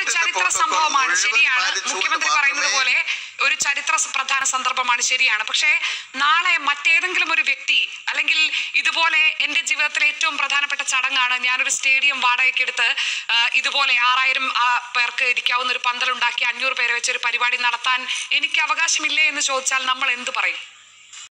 ഒരു ചരിത്ര സംഭവമാണ്. ശരിയാണ്. മുഖ്യമന്ത്രി പറയുന്നത് പോലെ ഒരു ചരിത്ര പ്രധാന സന്ദർഭമാണ്. ശരിയാണ്. പക്ഷേ നാളെ മറ്റേതെങ്കിലും ഒരു വ്യക്തി അല്ലെങ്കിൽ ഇതുപോലെ എന്റെ ജീവിതത്തിലെ ഏറ്റവും പ്രധാനപ്പെട്ട ചടങ്ങാണ് ഞാനൊരു സ്റ്റേഡിയം വാടകയ്ക്ക് എടുത്ത് ഇതുപോലെ ആറായിരം പേർക്ക് ഇരിക്കാവുന്ന ഒരു പന്തലുണ്ടാക്കി അഞ്ഞൂറ് പേരെ വെച്ച് ഒരു പരിപാടി നടത്താൻ എനിക്ക് അവകാശമില്ലേ എന്ന് ചോദിച്ചാൽ നമ്മൾ എന്ത് പറയും?